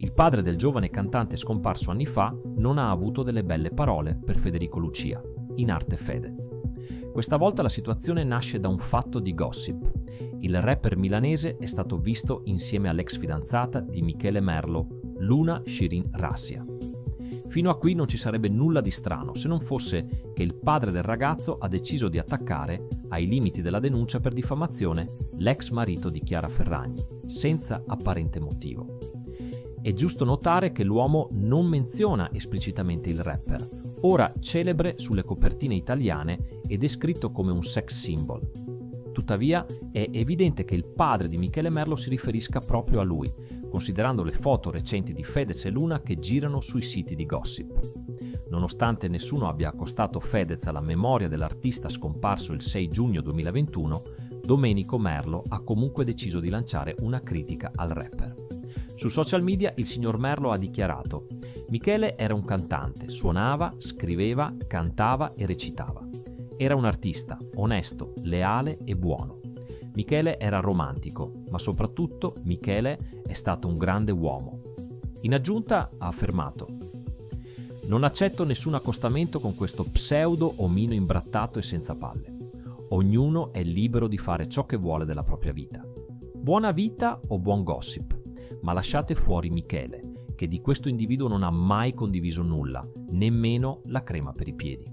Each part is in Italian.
Il padre del giovane cantante scomparso anni fa non ha avuto delle belle parole per Federico Lucia, in arte Fedez. Questa volta la situazione nasce da un fatto di gossip. Il rapper milanese è stato visto insieme all'ex fidanzata di Michele Merlo, Luna Shirin Rassia. Fino a qui non ci sarebbe nulla di strano se non fosse che il padre del ragazzo ha deciso di attaccare, ai limiti della denuncia per diffamazione, l'ex marito di Chiara Ferragni, senza apparente motivo. È giusto notare che l'uomo non menziona esplicitamente il rapper, ora celebre sulle copertine italiane e descritto come un sex symbol. Tuttavia è evidente che il padre di Michele Merlo si riferisca proprio a lui, considerando le foto recenti di Fedez e Luna che girano sui siti di gossip. Nonostante nessuno abbia accostato Fedez alla memoria dell'artista scomparso il 6 giugno 2021, Domenico Merlo ha comunque deciso di lanciare una critica al rapper. Su social media il signor Merlo ha dichiarato Michele era un cantante, suonava, scriveva, cantava e recitava. Era un artista, onesto, leale e buono. Michele era romantico, ma soprattutto Michele è stato un grande uomo. In aggiunta ha affermato Non accetto nessun accostamento con questo pseudo omino imbrattato e senza palle. Ognuno è libero di fare ciò che vuole della propria vita. Buona vita o buon gossip? Ma lasciate fuori Michele, che di questo individuo non ha mai condiviso nulla, nemmeno la crema per i piedi.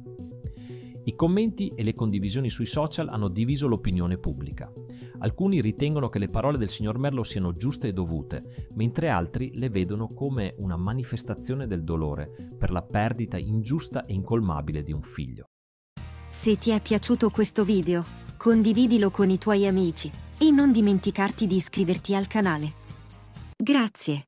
I commenti e le condivisioni sui social hanno diviso l'opinione pubblica. Alcuni ritengono che le parole del signor Merlo siano giuste e dovute, mentre altri le vedono come una manifestazione del dolore per la perdita ingiusta e incolmabile di un figlio. Se ti è piaciuto questo video, condividilo con i tuoi amici e non dimenticarti di iscriverti al canale. Grazie.